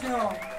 ですよ。